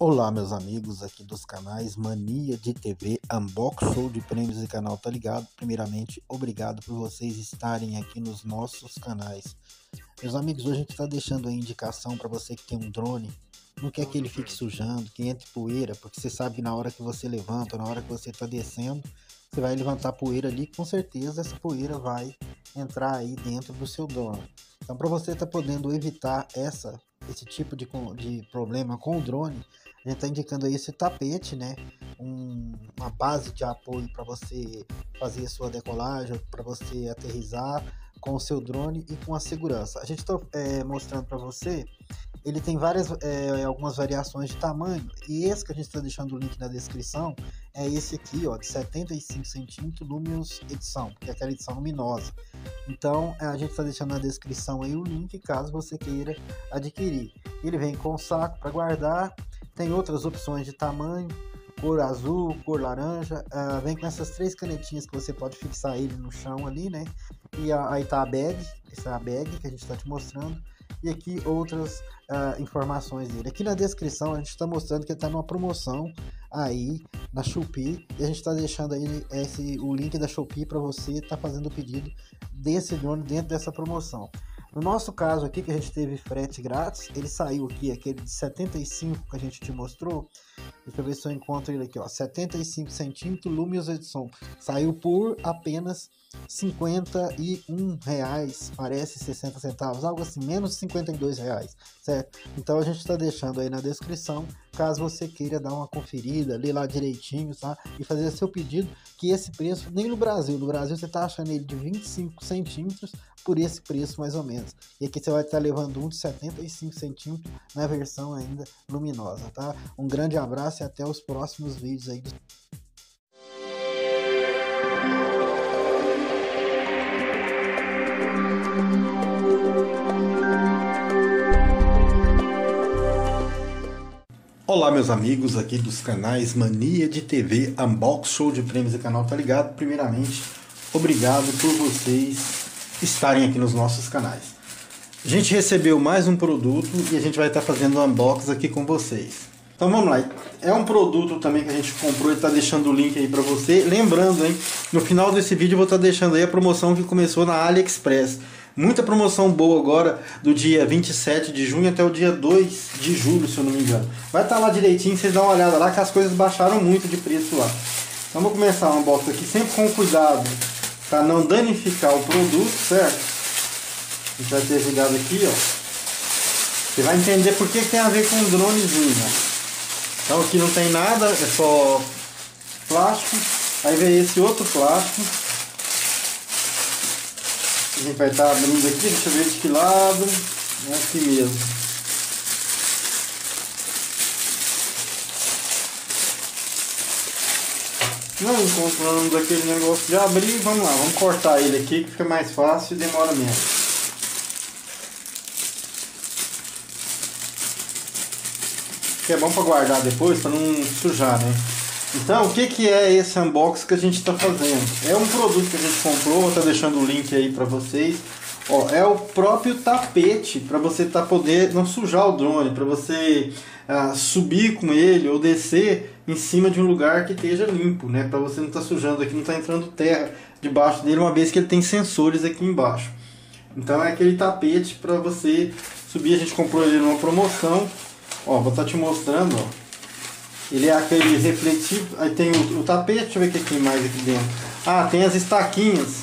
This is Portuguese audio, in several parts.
Olá, meus amigos aqui dos canais Mania de TV, Unbox Show de Prêmios e canal Tá Ligado. Primeiramente, obrigado por vocês estarem aqui nos nossos canais. Meus amigos, hoje a gente está deixando a indicação para você que tem um drone. Não quer que ele fique sujando, que entre poeira, porque você sabe que na hora que você levanta, na hora que você está descendo, você vai levantar poeira ali, com certeza essa poeira vai entrar aí dentro do seu drone. Então, para você estar tá podendo evitar essa esse tipo de, de problema com o drone, a gente está indicando aí esse tapete, né? Um, uma base de apoio para você fazer a sua decolagem, para você aterrizar com o seu drone e com a segurança. A gente está é, mostrando para você ele tem várias, é, algumas variações de tamanho, e esse que a gente está deixando o link na descrição é esse aqui, ó, de 75 centímetros Lumios edição, que é aquela edição luminosa. Então, a gente está deixando na descrição aí o link, caso você queira adquirir. Ele vem com saco para guardar, tem outras opções de tamanho, cor azul, cor laranja, uh, vem com essas três canetinhas que você pode fixar ele no chão ali, né? E aí tá a bag, essa é a bag que a gente está te mostrando e aqui outras uh, informações dele. Aqui na descrição a gente está mostrando que ele está numa promoção aí na Shopee e a gente está deixando aí esse, o link da Shopee para você estar tá fazendo o pedido desse drone dentro dessa promoção. No nosso caso aqui, que a gente teve frete grátis, ele saiu aqui, aquele de 75 que a gente te mostrou. Deixa eu ver se eu encontro ele aqui, ó. 75 centímetros Lumios Edison. Saiu por apenas 51 reais, parece 60 centavos, algo assim, menos 52 reais, certo? Então a gente está deixando aí na descrição, caso você queira dar uma conferida, ler lá direitinho, tá? E fazer seu pedido, que esse preço, nem no Brasil, no Brasil você tá achando ele de 25 centímetros por esse preço mais ou menos. E aqui você vai estar levando um de 75 centímetros na versão ainda luminosa, tá? Um grande abraço e até os próximos vídeos aí. Olá meus amigos aqui dos canais Mania de TV, Unbox Show de Prêmios e canal Tá Ligado. Primeiramente, obrigado por vocês estarem aqui nos nossos canais. A gente recebeu mais um produto e a gente vai estar fazendo um unbox aqui com vocês. Então vamos lá, é um produto também que a gente comprou e está deixando o link aí para você. Lembrando, hein, no final desse vídeo eu vou estar tá deixando aí a promoção que começou na AliExpress. Muita promoção boa agora, do dia 27 de junho até o dia 2 de julho, se eu não me engano. Vai estar tá lá direitinho, vocês dão uma olhada lá, que as coisas baixaram muito de preço lá. Então vamos começar uma box aqui, sempre com cuidado, para não danificar o produto, certo? A gente vai ter ligado aqui, ó. Você vai entender por que, tem a ver com um dronezinho, ó. Então aqui não tem nada, é só plástico. Aí vem esse outro plástico a gente vai estar tá abrindo aqui, deixa eu ver de que lado. É aqui mesmo. Não encontrando aquele negócio de abrir, vamos lá, vamos cortar ele aqui que fica mais fácil e demora menos. Que é bom para guardar depois, para não sujar, né? Então, o que, que é esse unboxing que a gente está fazendo? É um produto que a gente comprou, tá deixando o link aí para vocês. Ó, é o próprio tapete para você tá poder não sujar o drone, para você ah, subir com ele ou descer em cima de um lugar que esteja limpo, né? Para você não estar tá sujando aqui, não tá entrando terra debaixo dele, uma vez que ele tem sensores aqui embaixo. Então é aquele tapete para você subir. A gente comprou ele numa promoção. Ó, vou estar tá te mostrando, ó. Ele é aquele refletivo. Aí tem o, o, tapete, deixa eu ver o que tem mais aqui dentro. Ah, tem as estaquinhas.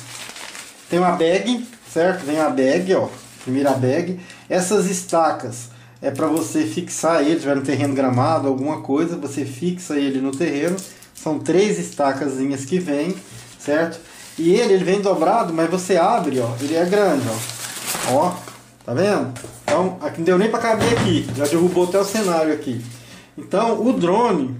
Tem uma bag, certo? Vem a bag, ó. Primeira bag. Essas estacas é para você fixar ele, tiver no terreno gramado, alguma coisa, você fixa ele no terreno. São três estacazinhas que vem, certo? E ele, ele vem dobrado, mas você abre, ó. Ele é grande, ó. Ó, tá vendo? Então, aqui não deu nem para caber aqui. Já derrubou até o cenário aqui. Então o drone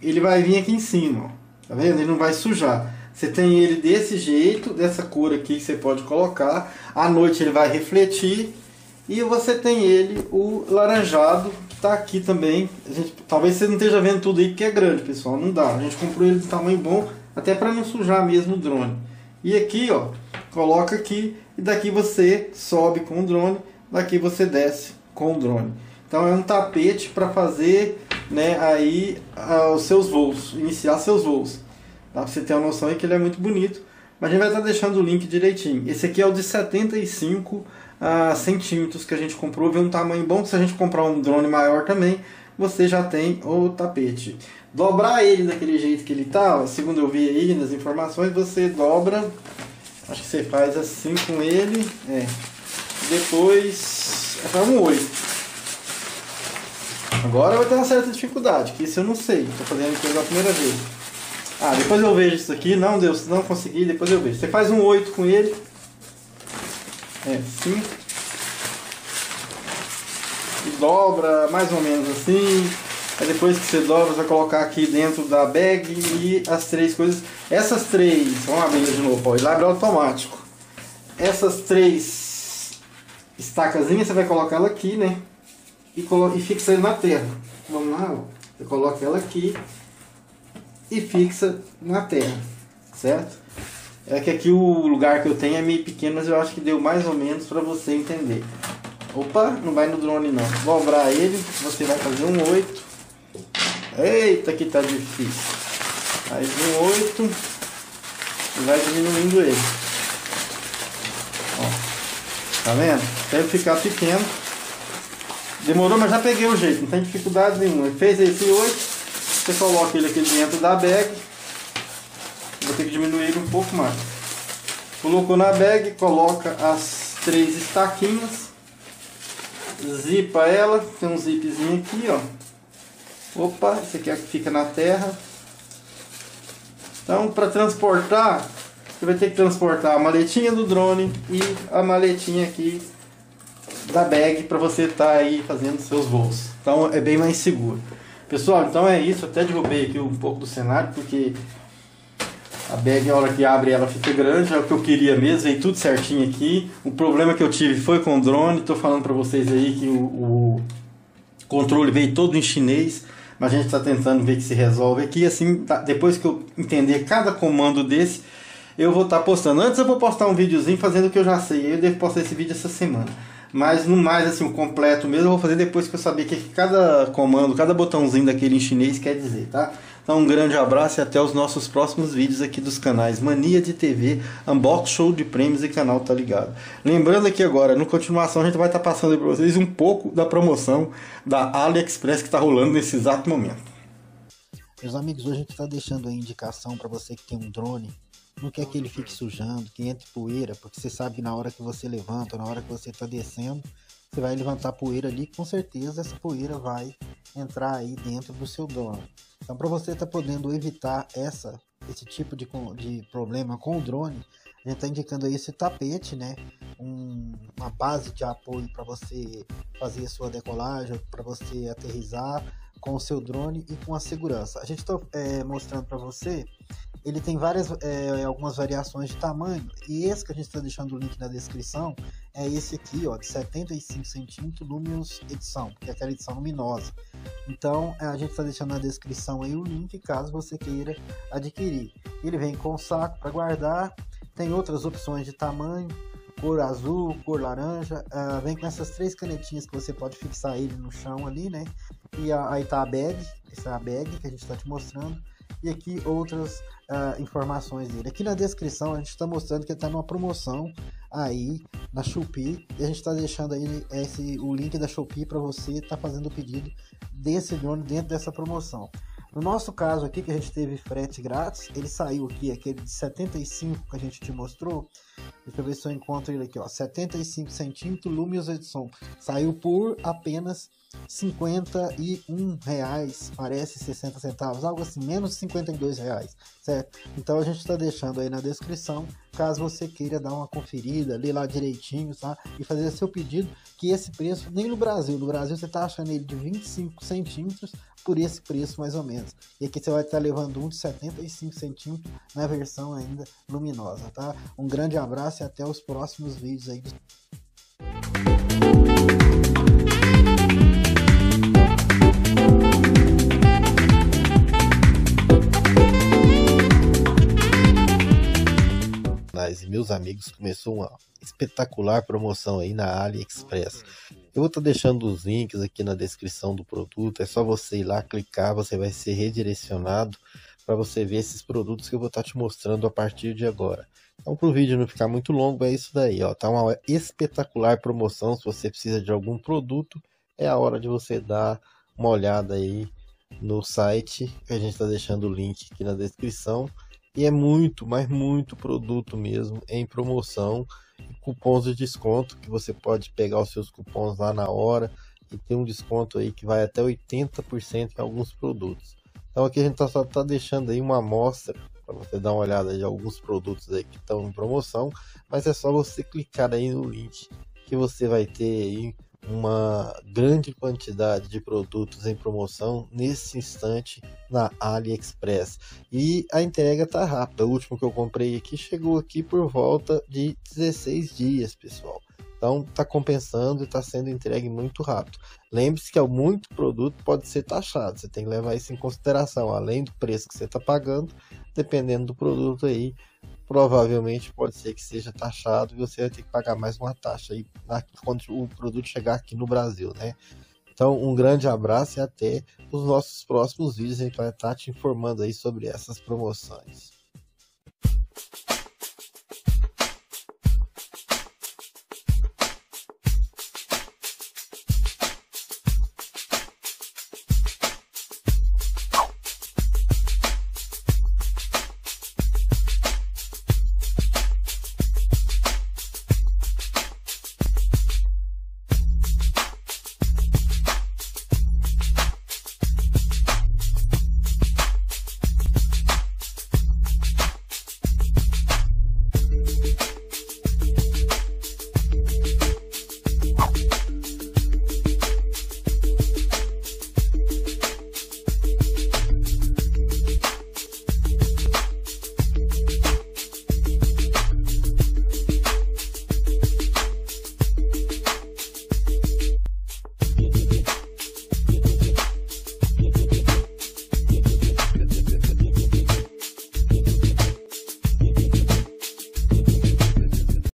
ele vai vir aqui em cima, ó. tá vendo? Ele não vai sujar. Você tem ele desse jeito, dessa cor aqui que você pode colocar. À noite ele vai refletir e você tem ele o laranjado que está aqui também. Gente, talvez você não esteja vendo tudo aí porque é grande, pessoal. Não dá. A gente comprou ele de tamanho bom até para não sujar mesmo o drone. E aqui, ó, coloca aqui e daqui você sobe com o drone, daqui você desce com o drone. Então é um tapete para fazer né, aí uh, os seus voos, iniciar seus voos. Dá pra você ter uma noção aí que ele é muito bonito. Mas a gente vai estar deixando o link direitinho. Esse aqui é o de 75 uh, centímetros que a gente comprou. Vê um tamanho bom. Se a gente comprar um drone maior também, você já tem o tapete. Dobrar ele daquele jeito que ele tá, segundo eu vi aí nas informações, você dobra. Acho que você faz assim com ele. É. Depois é para um 8. Agora vai ter uma certa dificuldade, que isso eu não sei. Estou fazendo aqui pela primeira vez. Ah, depois eu vejo isso aqui. Não, Deus, não consegui, depois eu vejo. Você faz um 8 com ele. É, assim. E dobra mais ou menos assim. Aí depois que você dobra, você vai colocar aqui dentro da bag e as três coisas. Essas três, vamos abrir de novo, ó, ele abre automático. Essas três estacazinhas você vai colocar ela aqui, né? E, e fixa ele na terra. Vamos lá, ó. Você coloca ela aqui e fixa na terra, certo? É que aqui o lugar que eu tenho é meio pequeno, mas eu acho que deu mais ou menos para você entender. Opa, não vai no drone não. Dobrar ele, você vai fazer um 8. Eita, que tá difícil. Faz um 8 e vai diminuindo ele. Ó, tá vendo? Ele ficar pequeno. Demorou, mas já peguei o jeito, não tem dificuldade nenhuma. Fez esse 8, você coloca ele aqui dentro da bag. Vou ter que diminuir um pouco mais. Colocou na bag, coloca as três estaquinhas. Zipa ela, tem um zipzinho aqui, ó. Opa, esse aqui é que fica na terra. Então, para transportar, você vai ter que transportar a maletinha do drone e a maletinha aqui da bag para você estar tá aí fazendo seus voos. Então, é bem mais seguro. Pessoal, então é isso. Até derrubei aqui um pouco do cenário, porque a bag, na hora que abre, ela fica grande. É o que eu queria mesmo, veio tudo certinho aqui. O problema que eu tive foi com o drone. Estou falando para vocês aí que o, o controle veio todo em chinês mas a gente está tentando ver que se resolve aqui. Assim, tá, depois que eu entender cada comando desse, eu vou estar tá postando. Antes eu vou postar um videozinho fazendo o que eu já sei. Eu devo postar esse vídeo essa semana. Mas no mais, assim, o completo mesmo eu vou fazer depois que eu saber o que cada comando, cada botãozinho daquele em chinês quer dizer, tá? Então um grande abraço e até os nossos próximos vídeos aqui dos canais Mania de TV, Unbox Show de Prêmios e canal Tá Ligado. Lembrando aqui agora, no continuação a gente vai estar tá passando para vocês um pouco da promoção da AliExpress que está rolando nesse exato momento. Meus amigos, hoje a gente está deixando a indicação para você que tem um drone não quer que ele fique sujando, que entre poeira, porque você sabe que na hora que você levanta, na hora que você está descendo, você vai levantar poeira ali, com certeza essa poeira vai entrar aí dentro do seu drone. Então, para você estar tá podendo evitar essa, esse tipo de, de problema com o drone, a gente está indicando aí esse tapete, né? Um, uma base de apoio para você fazer a sua decolagem, para você aterrizar com o seu drone e com a segurança. A gente está é, mostrando para você ele tem várias, é, algumas variações de tamanho, e esse que a gente está deixando o link na descrição é esse aqui, ó, de 75 centímetros Lumios edição, que é aquela edição luminosa. Então a gente está deixando na descrição aí o link caso você queira adquirir. Ele vem com saco para guardar, tem outras opções de tamanho, cor azul, cor laranja, uh, vem com essas três canetinhas que você pode fixar ele no chão ali, né? E a, aí tá a bag, essa é a bag que a gente está te mostrando e aqui outras uh, informações dele. Aqui na descrição a gente está mostrando que está numa promoção aí na Shopee e a gente está deixando aí esse, o link da Shopee para você estar tá fazendo o pedido desse drone dentro dessa promoção. No nosso caso aqui, que a gente teve frete grátis, ele saiu aqui, aquele de 75 que a gente te mostrou. Deixa eu ver se eu encontro ele aqui, ó. 75 centímetros Lumios Edson. Saiu por apenas 51 reais, parece 60 centavos, algo assim, menos 52 reais, certo? Então a gente está deixando aí na descrição, caso você queira dar uma conferida, ler lá direitinho, tá? E fazer seu pedido, que esse preço, nem no Brasil, no Brasil você está achando ele de 25 centímetros por esse preço mais ou menos. E aqui você vai estar tá levando um de 75 centímetros na versão ainda luminosa, tá? Um grande abraço e até os próximos vídeos aí. Meus amigos começou uma espetacular promoção aí na AliExpress. Eu vou estar tá deixando os links aqui na descrição do produto. É só você ir lá, clicar, você vai ser redirecionado para você ver esses produtos que eu vou estar tá te mostrando a partir de agora. Então, para o vídeo não ficar muito longo, é isso daí. Ó. Tá uma espetacular promoção. Se você precisa de algum produto, é a hora de você dar uma olhada aí no site. A gente está deixando o link aqui na descrição. E é muito, mas muito produto mesmo em promoção. Cupons de desconto que você pode pegar os seus cupons lá na hora e tem um desconto aí que vai até 80% em alguns produtos. Então aqui a gente tá, só está deixando aí uma amostra para você dar uma olhada de alguns produtos aí que estão em promoção, mas é só você clicar aí no link que você vai ter aí uma grande quantidade de produtos em promoção nesse instante na AliExpress. E a entrega tá rápida. O último que eu comprei aqui chegou aqui por volta de 16 dias, pessoal. Então está compensando e está sendo entregue muito rápido. Lembre-se que muito produto pode ser taxado. Você tem que levar isso em consideração, além do preço que você está pagando, dependendo do produto aí, provavelmente pode ser que seja taxado e você vai ter que pagar mais uma taxa aí quando o produto chegar aqui no Brasil, né? Então, um grande abraço e até os nossos próximos vídeos. A gente vai estar te informando aí sobre essas promoções.